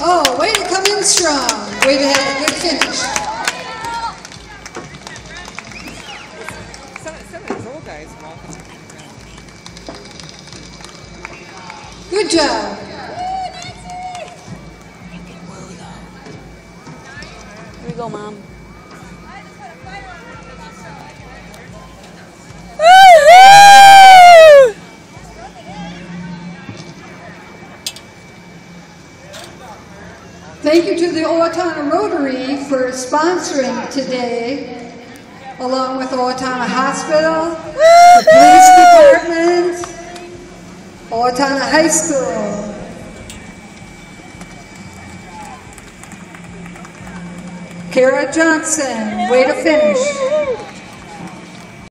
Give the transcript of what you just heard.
Oh, way to come in strong. Way to have a good finish. Some, some of these old guys. Good job. Here we go, Mom. Thank you to the Owatonna Rotary for sponsoring today, along with Owatonna Hospital, the Police Department, Owatonna High School. Kara Johnson, way to finish.